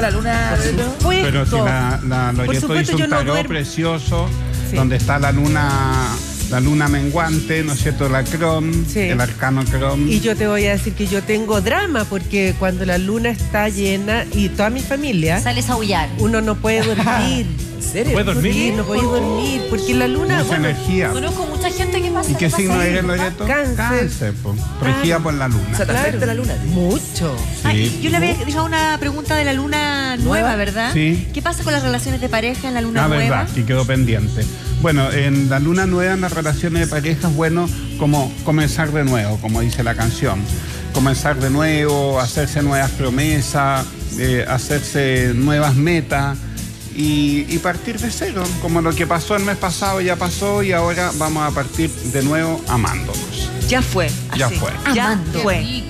la luna. Pero si la, la Loreto supuesto, hizo yo un no tarot duermo. precioso, Sí. donde está la luna, la luna menguante, ¿no es cierto? La Cron, Sí. el arcano Cron. Y yo te voy a decir que yo tengo drama porque cuando la luna está llena y toda mi familia, Sales a aullar. uno no puede dormir. ¿Puedes dormir? Sí, no puede dormir porque la luna, Mucha bueno, energía. Conozco mucha gente que pasa. ¿Y qué signo eres, Loreto? Cáncer. Cáncer, po. regida por la O sea, luna. te Claro. afecta la luna. mucho. Yo le había dejado una pregunta de la luna nueva. ¿verdad? Sí. ¿Qué pasa con las relaciones de pareja en la luna Ah, nueva? verdad, que quedó pendiente. Bueno, en la luna nueva, en las relaciones de pareja, es bueno como comenzar de nuevo, como dice la canción. Comenzar de nuevo, hacerse nuevas promesas, eh, hacerse nuevas metas y, y partir de cero. Como lo que pasó el mes pasado ya pasó y ahora vamos a partir de nuevo amándonos. Ya fue. Ya fue. Ya Amando. fue.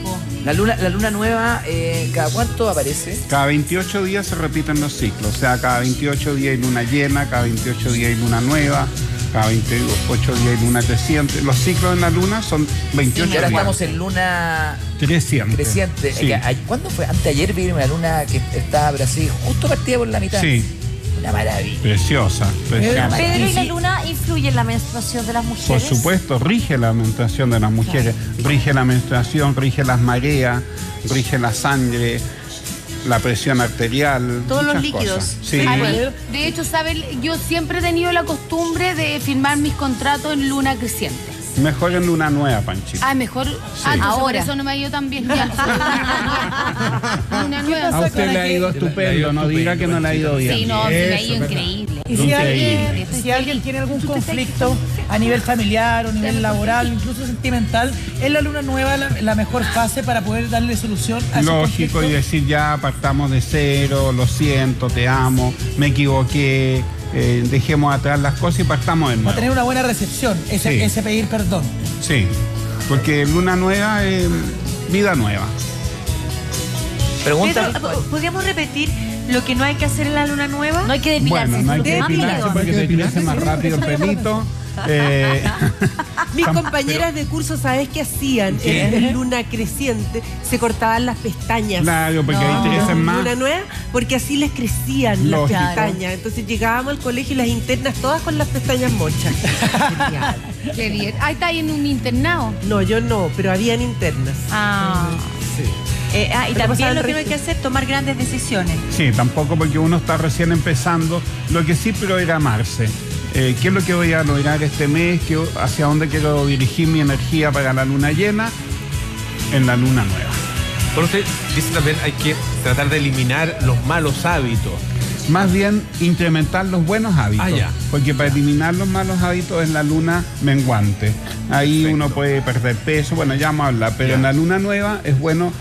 La luna, la luna nueva, eh, ¿cada cuánto aparece? Cada 28 días se repiten los ciclos, o sea, cada 28 días hay luna llena, cada 28 días hay luna nueva, cada 28 días hay luna creciente. Los ciclos en la luna son 28 Y ahora días. estamos en luna creciente. creciente. Sí. ¿Cuándo fue? Anteayer vi una luna que estaba, así, justo partida por la mitad. Sí, Una maravilla. preciosa, preciosa. Pedro, ¿y la luna influye en la menstruación de las Por mujeres? supuesto, rige la menstruación de las mujeres, rige la menstruación, rige las mareas, rige la sangre, la presión arterial. Todos los líquidos. Sí. A mí, de hecho, ¿sabe? yo siempre he tenido la costumbre de firmar mis contratos en luna creciente. Mejor en luna nueva, Panchito. Ah, mejor. Ah, Ahora. por eso no me ha ido tan bien. Ya. Luna nueva. A usted le ha ido estupendo, no diga que no le ha ido bien. Sí, no, se me ha ido increíble. Y si alguien, si alguien tiene algún conflicto a nivel familiar o a nivel laboral, incluso sentimental, es la luna nueva la, la mejor fase para poder darle solución a ese Lógico, y decir ya partamos de cero, lo siento, te amo, me equivoqué, eh, dejemos atrás las cosas y partamos de Va a nuevo. tener una buena recepción, ese, Sí. ese pedir perdón. Sí, porque luna nueva es vida nueva. Pregunta. ¿podríamos repetir lo que no hay que hacer en la luna nueva? No hay que depilarse. Bueno, no hay que depilarse porque se crece más rápido el pelito. Eh, Mis compañeras de curso, ¿sabes qué hacían? ¿Qué? En, en luna creciente se cortaban las pestañas. claro, porque más. luna nueva, porque así les crecían Lógico. las pestañas. Entonces llegábamos al colegio y las internas todas con las pestañas mochas. Genial. Qué bien. Ahí está ahí en un internado. No, yo no, pero habían internas. Ah. Eh, ah, y Pero también lo que no hay que hacer, tomar grandes decisiones. Sí, tampoco porque uno está recién empezando. Lo que sí, pero era amarse. Eh, ¿Qué es lo que voy a lograr este mes? ¿Qué- ¿Hacia dónde quiero dirigir mi energía para la luna llena? En la luna nueva. Por usted dice también hay que tratar de eliminar los malos hábitos. Más bien incrementar los buenos hábitos. Ah, ya. Porque para eliminar los malos hábitos es la luna menguante. Ahí Perfecto. uno puede perder peso, bueno, ya vamos a hablar, pero Ya. en la luna nueva es bueno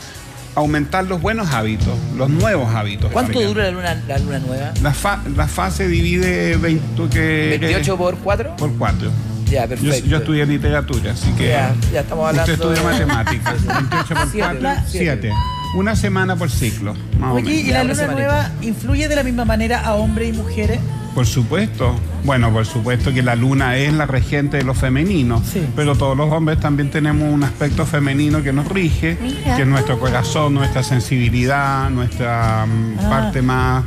aumentar los buenos hábitos, los nuevos hábitos. ¿Cuánto dura la luna, la luna nueva? La, fa- la fase divide 20, ¿tú qué eres? 28 por 4. por 4. Ya, Yo, perfecto. yo estudié literatura, así que. Ya, ya estamos hablando. Usted estudia matemáticas. 28 por Siete. 4, 7. Una semana por ciclo, más o Oye, menos. ¿y la una luna nueva influye de la misma manera a hombres y mujeres? Por supuesto. Bueno, por supuesto que la luna es la regente de lo femenino, Sí. pero todos los hombres también tenemos un aspecto femenino que nos rige, Mira. que es nuestro corazón, nuestra sensibilidad, nuestra mm, Ah. parte más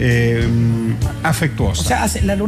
eh, mm, afectuosa. O sea, hace- la luna